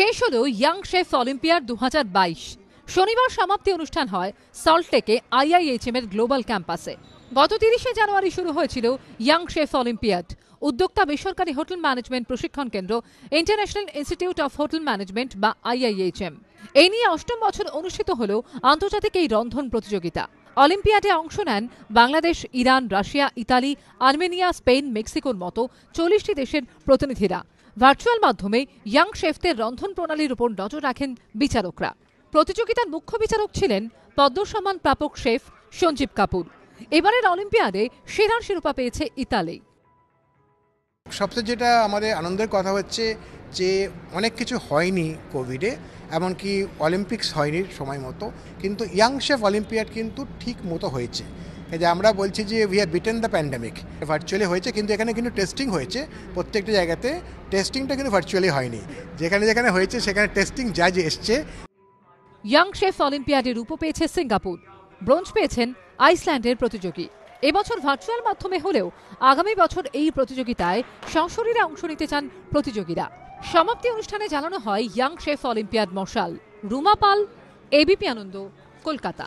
শেষ হলো young chef olympiad দু শনিবার সমাপ্তি অনুষ্ঠান হয় সল্টলেকে আইআইএইচএম এর গ্লোবাল ক্যাম্পাসে। গত তিরিশে জানুয়ারি শুরু হয়েছিল ইয়াং শেফ অলিম্পিয়াড। উদ্যোক্তা বেসরকারি হোটেল ম্যানেজমেন্ট প্রশিক্ষণ কেন্দ্র, international institute of hotel management বা আইআইএইচএম এই নিয়ে অষ্টম বছর অনুষ্ঠিত হল আন্তর্জাতিক এই রন্ধন প্রতিযোগিতা। অলিম্পিয়াডে অংশ নেন Bangladesh, Iran, Russia, Italy, Armenia, Spain, মেক্সিকোর মতো চল্লিশটি দেশের প্রতিনিধিরা। ভার্চুয়াল মাধ্যমে ইয়াং শেফদের রন্ধন প্রণালীর উপর নজর রাখেন বিচারকরা। প্রতিযোগিতার মুখ্য বিচারক ছিলেন পদ্মসম্মান প্রাপক শেফ সঞ্জীব কাপুর। এবারের অলিম্পিয়াডে সেরার শিরোপা পেয়েছে ইতালি। সবচেয়ে যেটা আমাদের আনন্দের কথা হচ্ছে যে অনেক কিছু হয়নি কোভিডে এমনকি অলিম্পিক্স হয়নি সময় মতো, কিন্তু ইয়াং শেফ অলিম্পিয়াড কিন্তু ঠিক মতো হয়েছে। যে আমরা বলছি যে we have beaten the pandemic virtually হয়েছে, কিন্তু এখানে কিন্তু টেস্টিং হয়েছে। প্রত্যেকটা জায়গাতে টেস্টিংটা কিন্তু ভার্চুয়ালি হয়নি। যেখানে যেখানে হয়েছে, সেখানে টেস্টিং যে এসছে। ইয়াং শেফ অলিম্পিয়াডে রূপ পেয়েছে সিঙ্গাপুর। ব্রোঞ্জ পেয়েছেন আইসল্যান্ডের প্রতিযোগী। এবছর ভার্চুয়াল মাধ্যমে হলেও আগামী বছর এই প্রতিযোগিতায় সশরীরে অংশ নিতে চান প্রতিযোগীরা। সমাপ্তি অনুষ্ঠানে জানানো হয় ইয়াং শেফ অলিম্পিয়াড মশাল। রুমা পাল এবিপি আনন্দ কলকাতা।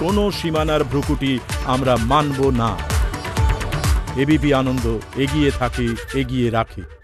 কোনো সীমানার ভ্রুকুটি আমরা মানব না। এবিপি আনন্দ এগিয়ে থাকে এগিয়ে রাখে।